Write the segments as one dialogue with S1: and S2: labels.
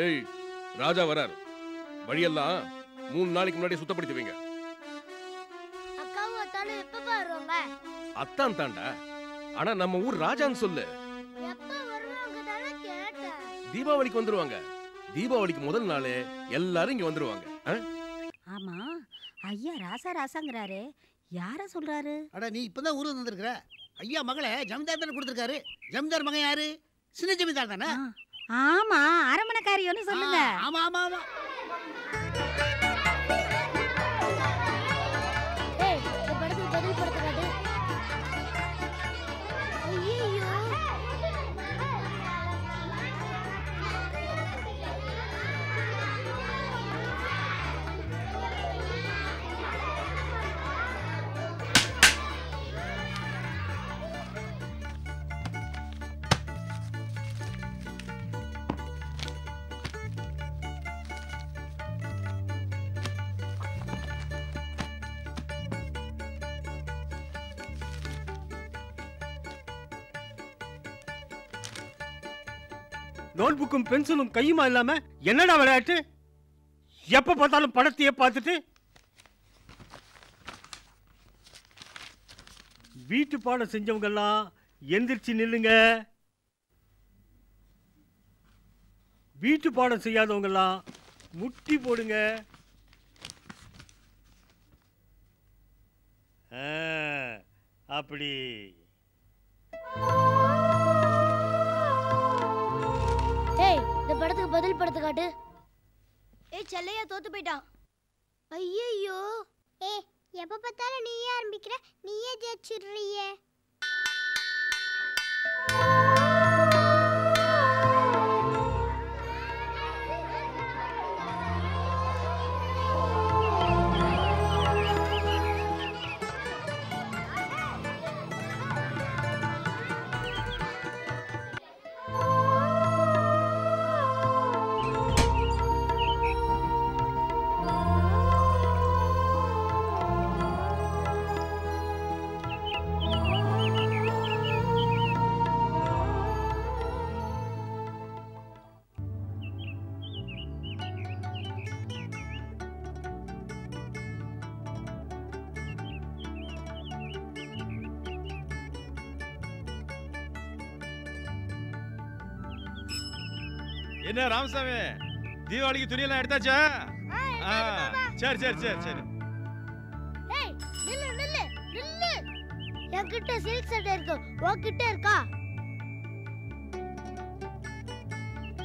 S1: ஏய் ராஜா வராரு. வழியெல்லாம் மூணு நாளைக்கு முன்னாடி சுத்தப்படுத்தி வைங்க
S2: அக்காவும் அத்தாலும் எப்ப வருவாங்க?
S1: அத்தான் தாண்டா. ஆனா நம்ம ஊர் ராஜான்னு சொல்லு.
S2: எப்ப வருவாங்க தானே கேட்டேன்.
S1: தீபாவளிக்கு வந்துருவாங்க. தீபாவளிக்கு முதல் நாளே எல்லாரும் இங்க வந்துருவாங்க?
S3: ஆமா ஐயா ராசா ராசாங்கிறாரு. யார சொல்றாரு?
S4: அட நீ இப்பதான் ஊருக்கு வந்திருக்கிற. ஐயா மகளை ஜமீன்தார் தானே கொடுத்துருக்காரு? ஜமீன்தார் மகன் யாரு? சின்ன ஜமீன்தார் தானே?
S3: ஆமா அரமணக்காரியோன்னு சொல்லுங்க.
S4: ஆமா ஆமா ஆமா.
S5: நோட் புக்கும் பென்சிலும் கையுமா இல்லாம என்னடா விளையாட்டு? எப்ப பார்த்தாலும் படத்தையே பார்த்துட்டு வீட்டு பாடம் செஞ்சவங்க எல்லாம் எந்திரிச்சு நில்லுங்க. வீட்டு பாடம் செய்யாதவங்க எல்லாம் முட்டி போடுங்க. அப்படி.
S2: பதில் படத்தை காட்டு ஏய் செல்லையா தோத்து போயிட்டான். ஐயோ ஏய் எப்ப பார்த்தாலும் நீயே ஆரம்பிக்கிற? நீயே ஜெயிச்சிடுறியே.
S6: தீபாவளிக்கு துணியெல்லாம் எடுத்தாச்சா? சரி சரி சரி சரி.
S2: என்கிட்ட சில்க் சட்டை இருக்கு. உன்கிட்ட இருக்கா?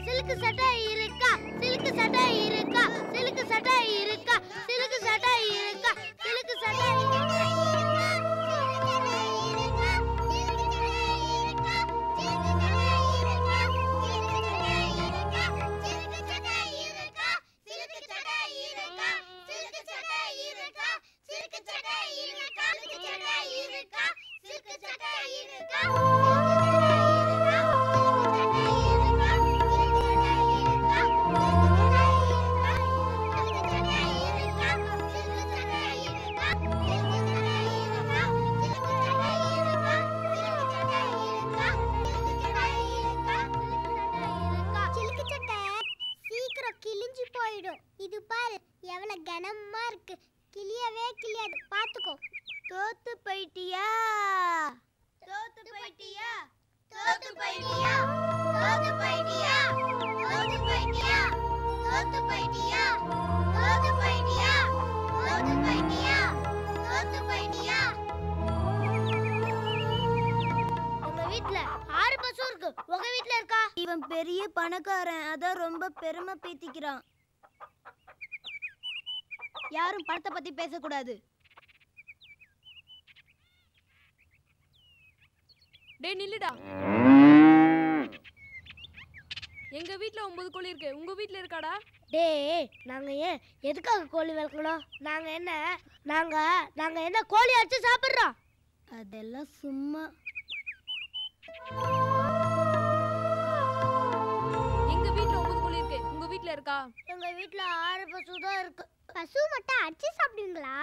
S2: சில்க் சட்டை இருக்கா? சில்க் சட்டை இருக்கா? சில்க் சட்டை இருக்கா? சில்க் சட்டை இருக்கா? சில்க் கிளியவே கிளியாது. பாத்துக்கோ. தோத்து போயிட்டியா? தோத்து போயிட்டியா? தோத்து போயிட்டியா? தோத்து போயிட்டியா? தோத்து போயிட்டியா? தோத்து போயிட்டியா? தோத்து போயிட்டியா? தோத்து போயிட்டியா? தோத்து போயிட்டியா? உங்க வீட்ல ஆறு பசு இருக்கு. உங்க வீட்ல இருக்கா? இவன் பெரிய பணக்காரன். அதான் ரொம்ப பெருமை பீத்திக்கிறான். யாரும் பணத்தை பத்தி பேசக்கூடாது.
S7: டேய் நில்லுடா. எங்க வீட்ல ஒன்பது கோழி இருக்கு. உங்க வீட்ல இருக்காடா?
S2: டேய் நாங்க ஏன் எதுக்காக கோழி வளர்க்கணும்? நாங்க என்ன நாங்க நாங்க என்ன கோழி அடிச்சு சாப்பிடுறோம்? அதெல்லாம் சும்மா.
S7: எங்க வீட்ல ஒன்பது கோழி இருக்கு. உங்க வீட்ல இருக்கா?
S2: எங்க வீட்ல ஆறு பசு தான் இருக்கு. பசு மட்டும் அடிச்சு சாப்பிடுவீங்களா?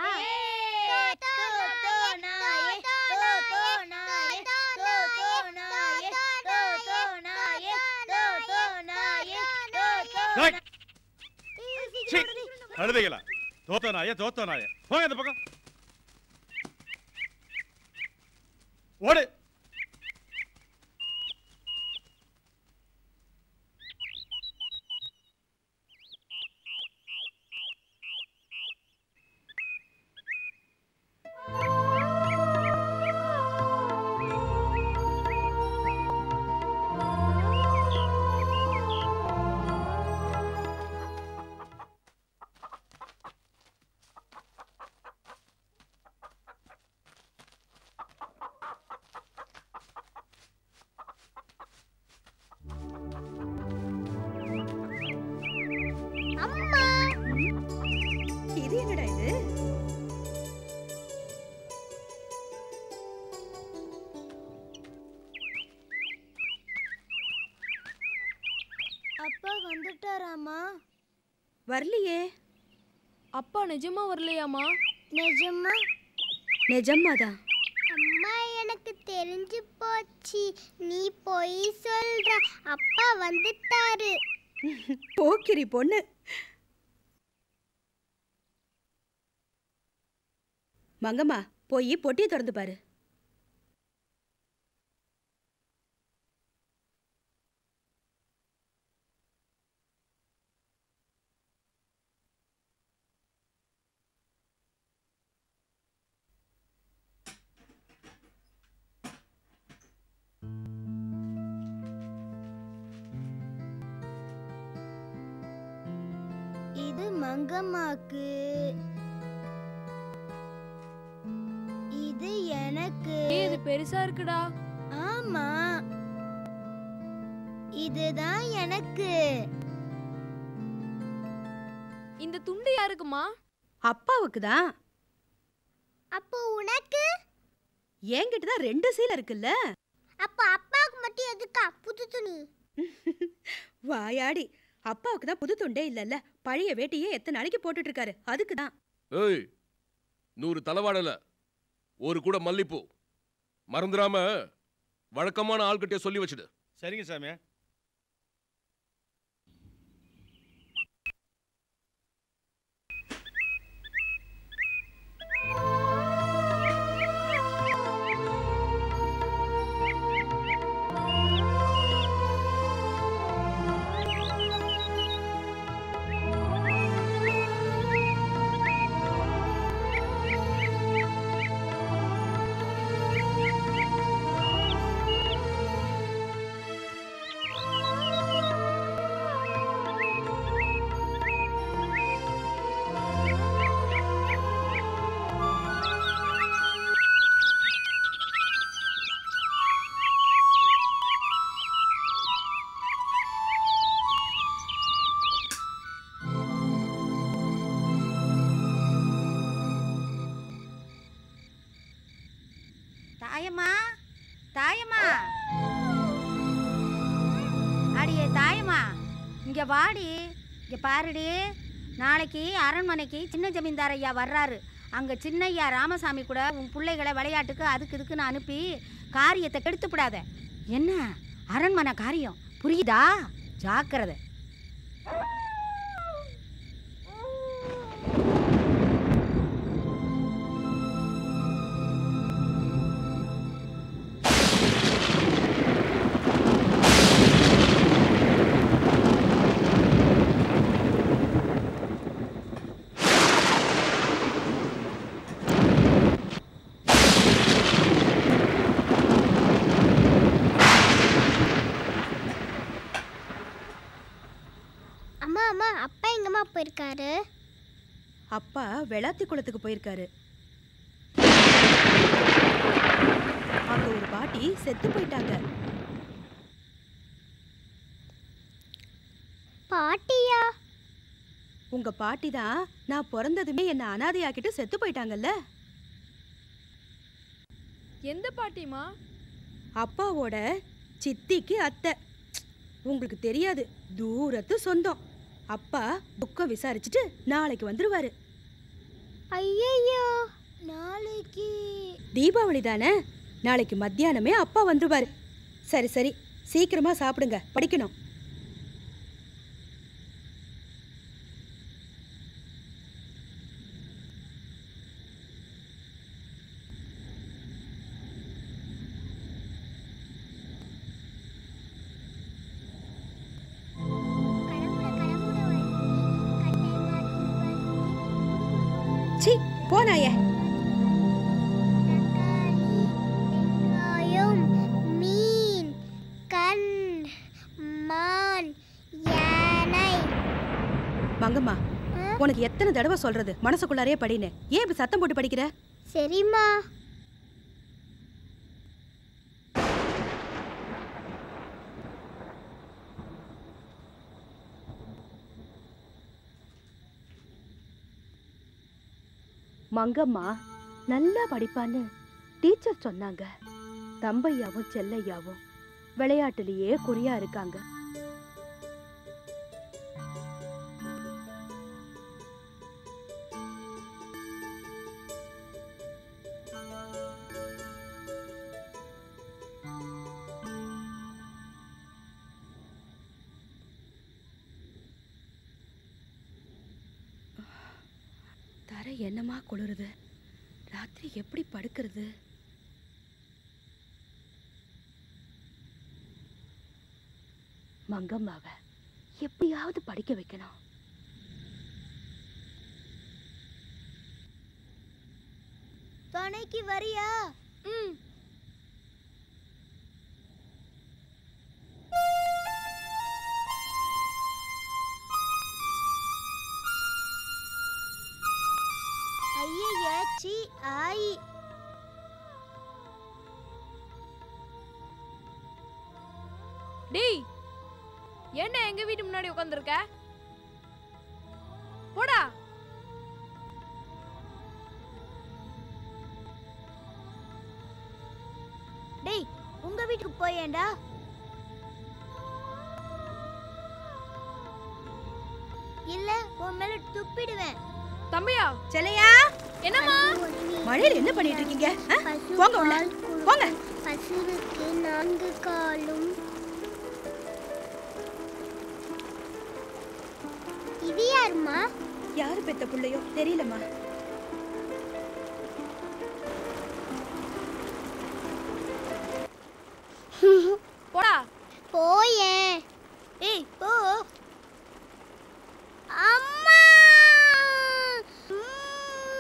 S6: சீ, கழுதைகளா தோத்த நாயே தோத்த நாயே போங்க இந்த பக்கம். ஓடு.
S2: வந்துட்டாராமா
S8: வரலையே.
S7: அப்பா நிஜமா வரலையாமா?
S2: நிஜமா?
S8: நிஜமாதான்
S2: அம்மா எனக்கு தெரிஞ்சு போச்சு. நீ பொய் சொல்ற. அப்பா வந்துட்டாரு.
S8: போக்கிரி பொண்ணு. மங்கம்மா போய் பொட்டியை திறந்து பாரு.
S2: எனக்கு.
S7: இது பெருசா இருக்குடா.
S2: ஆமா. இதுதான் எனக்கு.
S7: இந்த துண்டு யாருக்குமா?
S8: அப்பாவுக்கு தான்
S2: அப்போ உனக்கு?
S8: என்கிட்ட தான் ரெண்டு சீலை இருக்குல்ல?
S2: அப்போ அப்பாவுக்கு மட்டும் எதுக்கா? புது துணி.
S8: வாயாடி. அப்பாவுக்கு தான் புது துண்டே இல்லல்ல. பழைய வேட்டியே எத்தனை நாளைக்கு போட்டுட்டு இருக்காரு. அதுக்கு தான்.
S1: ஏய் நூறு தலவாடல. ஒரு கூட மல்லிப்பூ. மறந்துடாம வழக்கமான ஆள்கிட்டே சொல்லி வச்சுடு.
S6: சரிங்க சாமி
S3: வாடி. இங்கே பாருடி. நாளைக்கு அரண்மனைக்கு சின்ன ஜமீன்தார் ஐயா வர்றாரு. அங்கே சின்னையா ராமசாமி கூட உன் பிள்ளைகளை விளையாட்டுக்கு அதுக்கு இதுக்குன்னு அனுப்பி காரியத்தை கெடுத்துப்படாத என்ன? அரண்மனை காரியம். புரியுதா? ஜாக்கிரதை.
S2: போயிருக்காரு
S8: அப்பா வெளாத்தி குளத்துக்கு போயிருக்காரு. அங்க ஒரு பாட்டி செத்து போயிட்டாங்க.
S2: பாட்டியா?
S8: உங்க பாட்டி தான் நான் பிறந்ததுமே என்ன அனாதையாக்கிட்டு செத்து போயிட்டாங்கல்ல?
S7: எந்த பாட்டிமா
S8: அப்பாவோட சித்திக்கு அத்தை. உங்களுக்கு தெரியாது தூரத்து சொந்தம். அப்பா துக்கம் விசாரிச்சுட்டு நாளைக்கு வந்துருவாரு.
S2: ஐயையோ நாளைக்கு.
S8: தீபாவளி தானே? நாளைக்கு மத்தியானமே அப்பா வந்துருவாரு. சரி சரி. சீக்கிரமா சாப்பிடுங்க. படிக்கணும். எத்தனை தடவை சொல்றது? மனசுக்குள்ளாரே படின்னு. ஏன் இப்படி சத்தம் போட்டு படிக்கிற?
S9: சரிம்மா.
S8: மங்கம்மா நல்லா படிப்பான்னு டீச்சர் சொன்னாங்க. தம்பையாவும் செல்லையாவும் விளையாட்டுலயே குறியா இருக்காங்க. குளிருது. ராத்திரி எப்படி படுக்கிறது? மங்கம்மாவ எப்படியாவது படிக்க வைக்கணும்.
S9: துணைக்கு வரியா?
S7: ம். டேய் என்ன எங்க வீட்டு முன்னாடி உட்காந்துருக்க போடா.
S9: டேய் உங்க வீட்டுக்கு போயேன்டா இல்ல உன் மேல துப்பிடுவேன்.
S7: தம்பியா?
S8: செல்லையா
S7: என்னம்மா?
S8: மழையில என்ன பண்ணிட்டு இருக்கீங்க? போங்க உள்ள. போங்க.
S9: பசுவுக்கு நான்கு காலும்
S8: யாரு பெத்த புள்ளையோ? தெரியலம்மா.
S7: போடா.
S9: போயேன். ஏய் போ. அம்மா.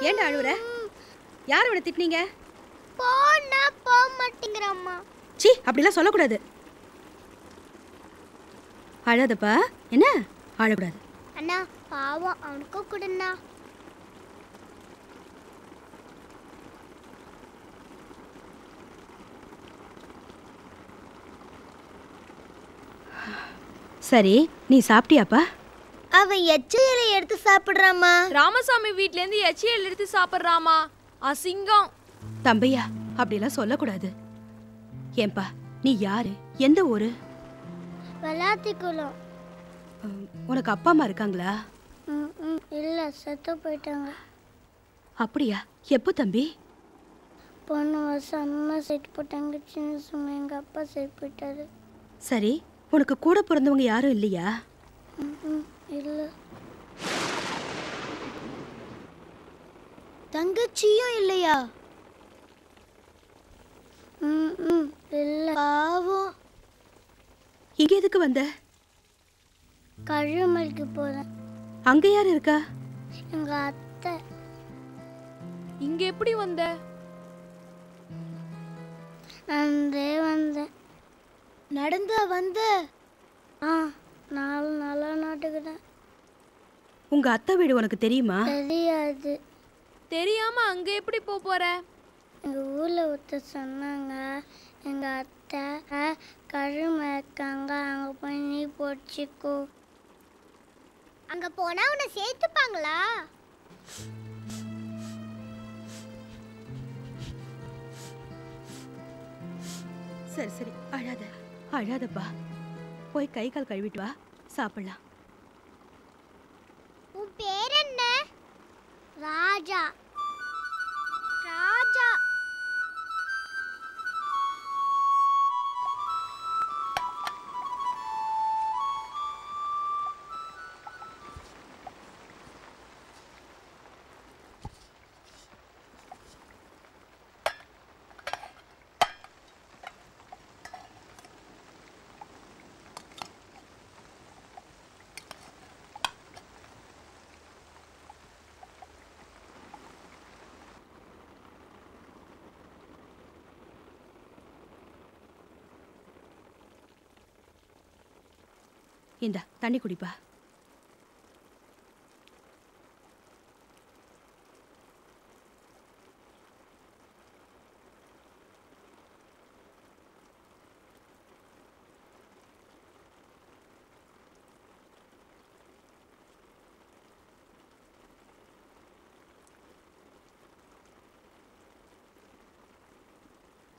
S8: ஏன்டா அழுவுற? யார் உன திட்டினீங்க?
S9: போனா போக மாட்டேங்கிறம்மா.
S8: சி அப்படிலாம் சொல்லக்கூடாது. அழாதப்பா. என்ன? அழக்கூடாது.
S9: அண்ணா பாவம் அவனுக்கும் கொடுண்ணா
S8: சரி நீ சாப்பிட்டியாப்பா?
S9: அவன் எச்சையில எடுத்து சாப்பிடுறாமா
S7: ராமசாமி வீட்ல இருந்து எச்சியல் எடுத்து சாப்பிடுறாமா அசிங்கம்.
S8: தம்பையா அப்படிலாம் சொல்லக்கூடாது. ஏன்பா நீ யாரு? எந்த ஊரு?
S9: விளாத்திக்குளம்
S8: உனக்கு அப்பா அம்மா இருக்காங்களா?
S9: இல்ல செத்து போயிட்டாங்க.
S8: அப்படியா? எப்போ தம்பி?
S9: போன வருஷம் அம்மா செத்து போட்டாங்க சின்ன சும்மா. எங்க அப்பா செத்து போயிட்டாரு.
S8: சரி உனக்கு கூட பிறந்தவங்க யாரும் இல்லையா?
S9: இல்ல. தங்கச்சியும் இல்லையா? இல்ல. பாவம்.
S8: இங்க எதுக்கு வந்த?
S9: கழுமலுக்கு போறேன்.
S8: அங்க யார் இருக்கா?
S9: எங்க அத்தை.
S7: இங்க எப்படி வந்த?
S9: நடந்தே வந்தேன் நடந்தா வந்த? ஆ நாலு நாளா நாட்டுக்கிட்டேன்
S8: உங்க அத்தை வீடு உனக்கு தெரியுமா?
S9: தெரியாது.
S7: தெரியாம அங்க எப்படி போக போற?
S9: எங்க ஊர்ல ஒருத்தர் சொன்னாங்க எங்க அத்தை கழுமை இருக்காங்க அங்க போய் நீ போச்சுக்கோ அங்க போனா உன்னை சேர்த்துப்பாங்களா?
S8: சரி சரி அழாத. அழாதப்பா. போய் கை கால் கழுவிட்டு வா. சாப்பிடலாம்.
S9: உன் பேர் என்ன? ராஜா. ராஜா.
S8: இந்த தண்ணி குடிப்பா.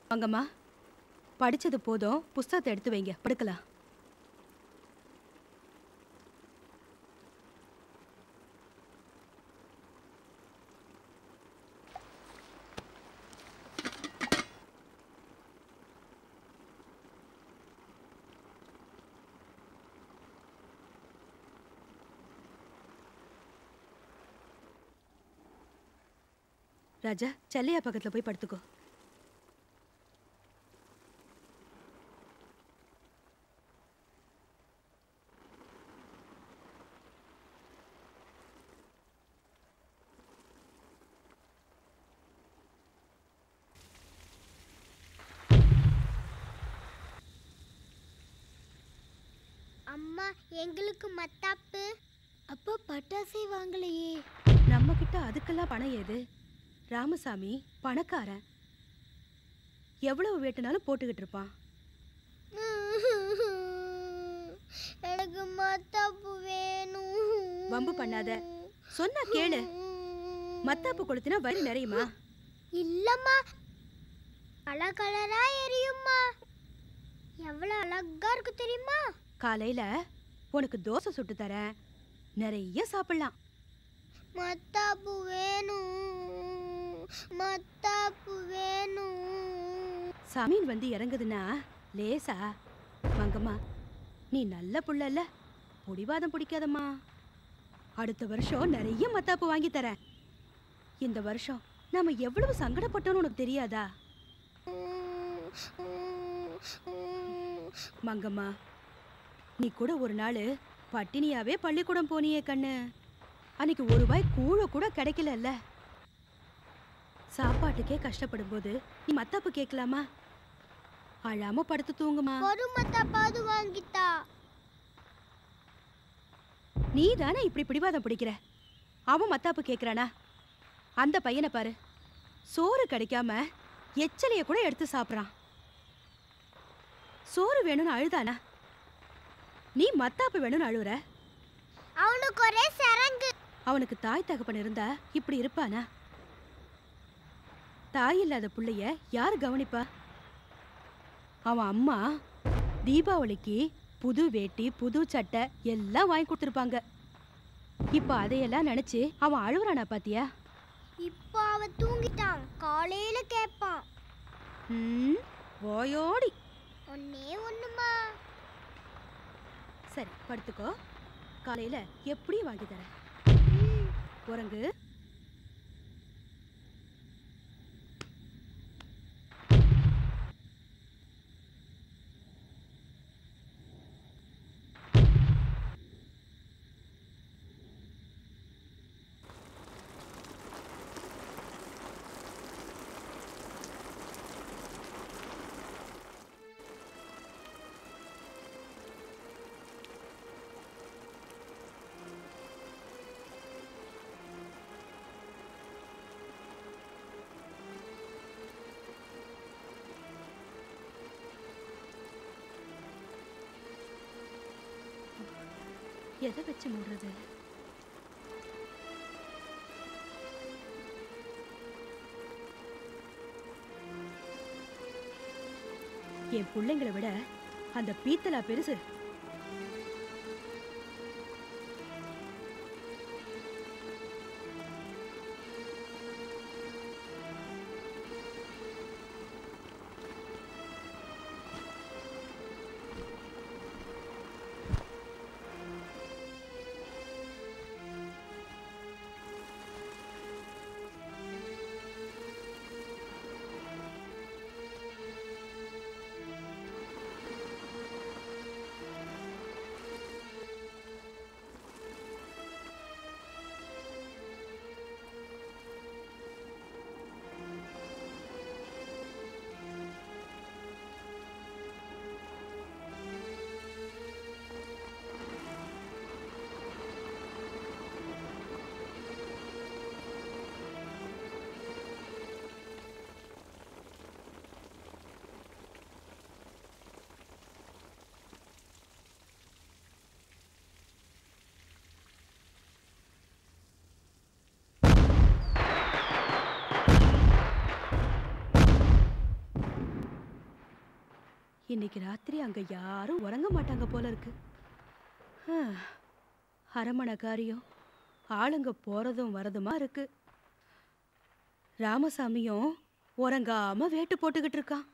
S8: வாங்கம்மா. படிச்சது போதும் புஸ்தகத்தை எடுத்து வைங்க படுக்கலாம். ராஜா செல்லையா பக்கத்துல போய் படுத்துக்கோ.
S9: அம்மா எங்களுக்கு மத்தாப்பு. அப்பா பட்டாசே வாங்கலையே.
S8: நம்ம கிட்ட அதுக்கெல்லாம் பணம் ஏது ராமசாமி பணக்காரன். எவ்வளவு வேட்டுனாலும் போட்டுக்கிட்டு இருப்பான்.
S9: எனக்கு மத்தாப்பு வேணும்.
S8: வம்பு பண்ணாத. சொன்னா கேளு. மத்தாப்பு கொளுத்தினா வயிறு நிறையுமா?
S9: இல்லம்மா. கலர் கலரா எரியும்மா. எவ்வளவு அழகா இருக்கு தெரியுமா?
S8: காலையில உனக்கு தோசை சுட்டு தரேன். நிறைய சாப்பிடலாம்.
S9: மத்தாப்பு வேணும். மத்தாப்பு வேணும்
S8: சமீன் வந்து இறங்குதுன்னா லேசா. மங்கம்மா நீ நல்ல புள்ள பிடிவாதம் பிடிக்காதம்மா. அடுத்த வருஷம் நிறைய மத்தாப்பு வாங்கி தரேன் இந்த வருஷம் நாம எவ்வளவு சங்கடப்பட்டோம்னு உனக்கு தெரியாதா? மங்கம்மா நீ கூட ஒரு நாள் பட்டினியாவே பள்ளிக்கூடம் போனியே கண்ணு. அன்னைக்கு ஒரு ரூபாய் கூழ கூட கிடைக்கலல்ல. சாப்பாட்டுக்கே கஷ்டப்படும் போது நீ மத்தாப்பு கேட்கலாமா? அழாம படுத்து தூங்குமா?
S9: ஒரு மத்தாப்பாவது வாங்கித்தா.
S8: நீ தானே இப்படி பிடிவாதம் பிடிக்கிற? அவன் மத்தாப்பு கேட்குறானா? அந்த பையனை பாரு. சோறு கிடைக்காம எச்சலைய கூட எடுத்து சாப்பிட்றான். சோறு வேணும்னு அழுதானா? நீ மத்தாப்பு வேணும்னு அழுவுற?
S9: அவனுக்கு ஒரே சரங்கு.
S8: அவனுக்கு தாய் தகப்பன் இருந்தா இப்படி இருப்பானா? தாய் இல்லாத புள்ளைய யார் கவனிப்பா? அவன் அம்மா தீபாவளிக்கு புது வேட்டி புது சட்டை எல்லாம் வாங்கி கொடுத்துருப்பாங்க. இப்ப அதையெல்லாம் நினைச்சு அவன் அழுவுறானா பாத்தியா?
S9: இப்போ அவன் தூங்கிட்டான். காலையில கேட்பான்
S8: ம், ஓயோடி
S9: ஒன்னே ஒண்ணுமா?
S8: சரி படுத்துக்கோ. காலையில எப்படியும் வாங்கி தரேன். உறங்கு. எதை வச்சு மூடுறது? என் பிள்ளைங்களை விட அந்த பீத்தலா பெருசு இன்னைக்கு ராத்திரி அங்க யாரும் உறங்க மாட்டாங்க போல இருக்கு. ஆ, காரியம் ஆளுங்க போறதும் வரதுமா இருக்கு. ராமசாமியும் உறங்காம வேட்டு போட்டுக்கிட்டு இருக்கான்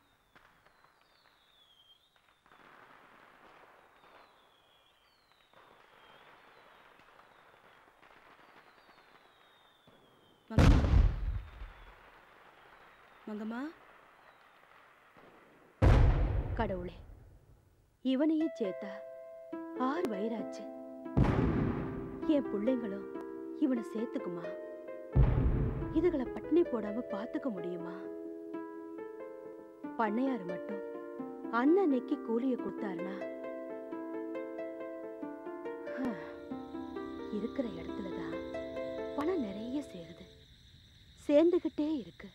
S8: மங்கம்மா? மங்கம்மா? கடவுளே. இவனையும் சேர்த்தா ஆறு வயிறாச்சு. என் பிள்ளைங்களும் இவனை சேர்த்துக்குமா? இதுகளை பட்டினி போடாம பார்த்துக்க முடியுமா? பண்ணையாரு மட்டும் அன்னன்னைக்கு கூலிய கொடுத்தாருனா இருக்கிற இடத்துல தான் பணம் நிறைய சேருது. சேர்ந்துகிட்டே இருக்கு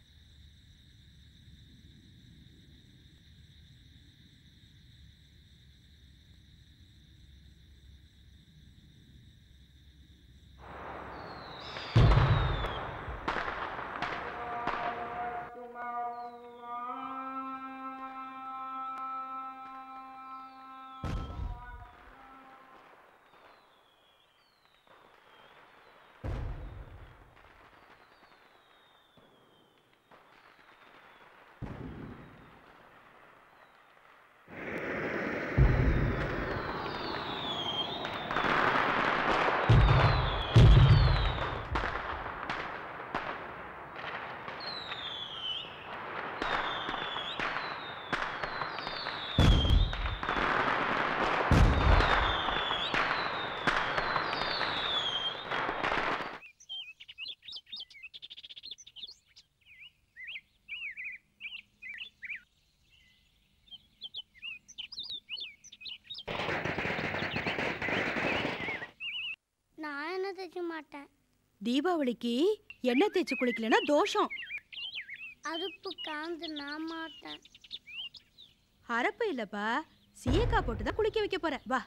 S2: நான் என்ன தைக்க மாட்டேன்.
S8: தீபாவளிக்கு எண்ணெய் தேய்ச்சி குளிக்கலன்னா தோஷம்.
S2: அறுப்பு காந்து நான் மாட்டேன்.
S8: அரப்பு இல்லப்பா. சீயக்காய் போட்டு தான் குளிக்க வைக்க போற வா.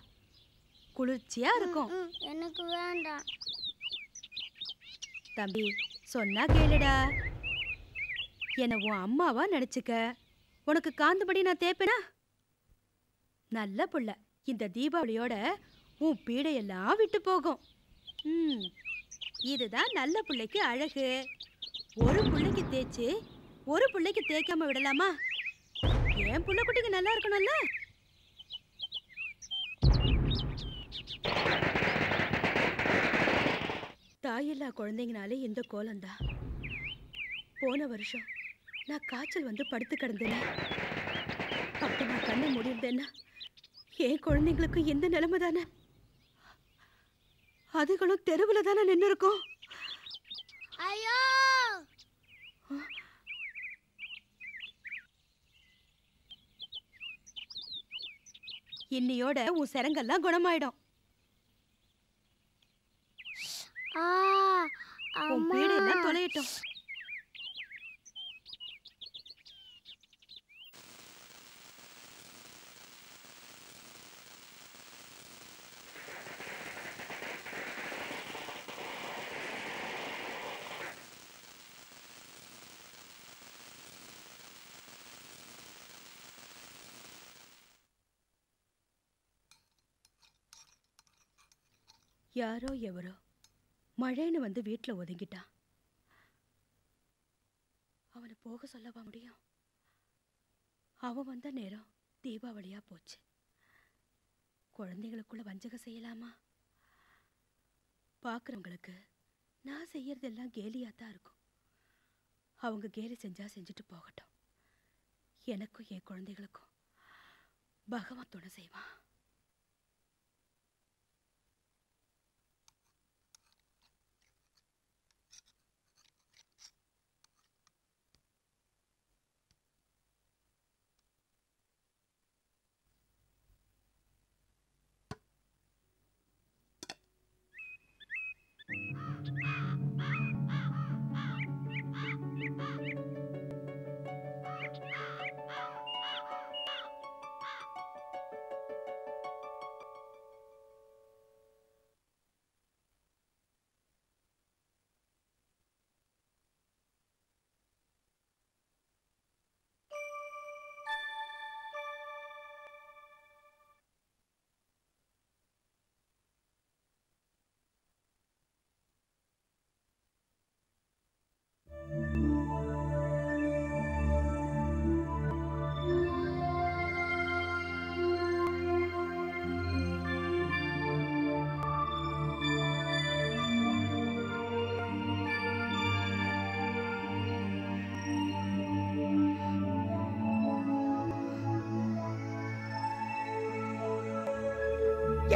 S8: குளிர்ச்சியா இருக்கும்.
S2: எனக்கு வேண்டாம்.
S8: தம்பி சொன்னா கேளுடா. என்ன உன் அம்மாவா நினைச்சுக்க? உனக்கு காந்தபடி நான் தேப்பேனா நல்ல புள்ள. இந்த தீபாவளியோட உன் பீடையெல்லாம் விட்டு போகும். ம். இதுதான் நல்ல பிள்ளைக்கு அழகு. ஒரு பிள்ளைக்கு தேய்ச்சி ஒரு பிள்ளைக்கு தேய்க்காம விடலாமா? என் புள்ள குட்டிக்கு நல்லா இருக்கணும்ல? தாயில்லா குழந்தைங்கனாலே இந்த கோலம்தான் போன வருஷம் நான் காய்ச்சல் வந்து படுத்து கிடந்தேன். அப்ப நான் கண்ணை மூடியிருந்தேன்னா என் குழந்தைங்களுக்கும் எந்த நிலைமை தானே அதுகளும் தெருவில் தானே நின்று இருக்கும்
S2: ஐயோ!
S8: இன்னியோட உன் சிரங்கெல்லாம் குணமாயிடும்.
S2: ஆ
S8: உன் பீடையெல்லாம் தொலையட்டும். யாரோ எவரோ. மழைன்னு வந்து வீட்டில் ஒதுங்கிட்டான் அவனை போக சொல்லவா முடியும்? அவன் வந்த நேரம் தீபாவளியா போச்சு. குழந்தைகளுக்குள்ள வஞ்சகம் செய்யலாமா? பார்க்குறவங்களுக்கு நான் செய்யறதெல்லாம் கேலியாக தான் இருக்கும். அவங்க கேலி செஞ்சா செஞ்சுட்டு போகட்டும். எனக்கும் என் குழந்தைகளுக்கும் பகவான் துணை செய்வான்.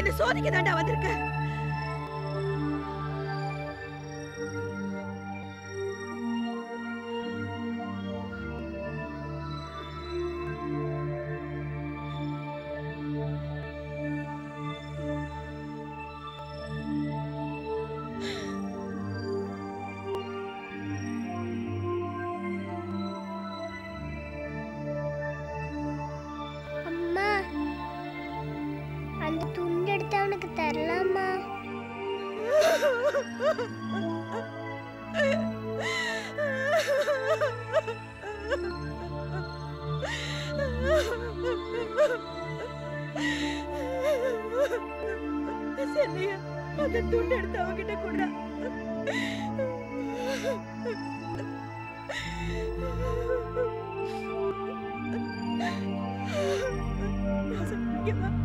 S8: என்ன சோதிக்க தாண்டா வந்திருக்க? செல்லையா அந்த துண்டு எடுத்து அவகிட்ட கூட தாசாத்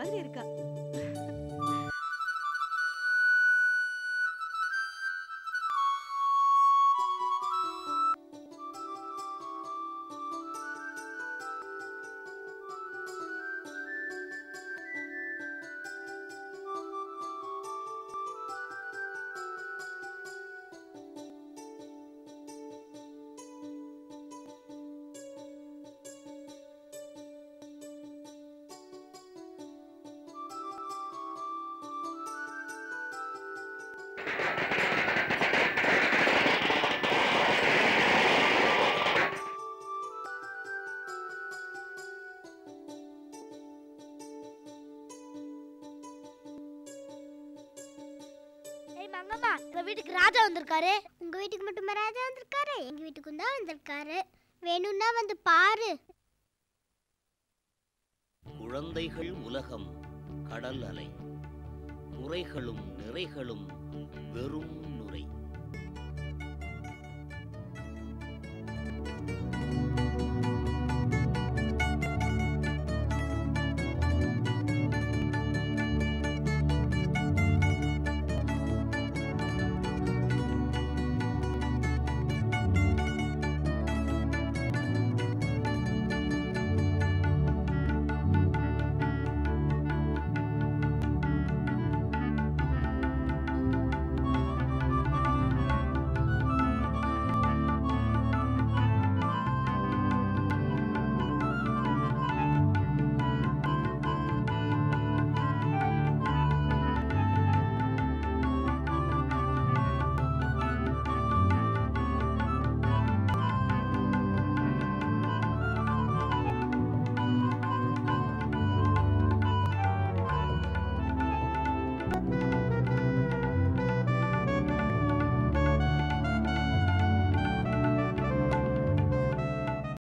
S8: மாதிரி இருக்கா?
S2: வந்திருக்காரு. உங்க வீட்டுக்கு மட்டும் ராஜா வந்திருக்காரு? எங்க வீட்டுக்கும் தான் வந்திருக்காரு. வேணும்னா வந்து பாரு.
S10: குழந்தைகள் உலகம் கடல் அலை. முறைகளும் நிறைகளும் வெறும் நுரை.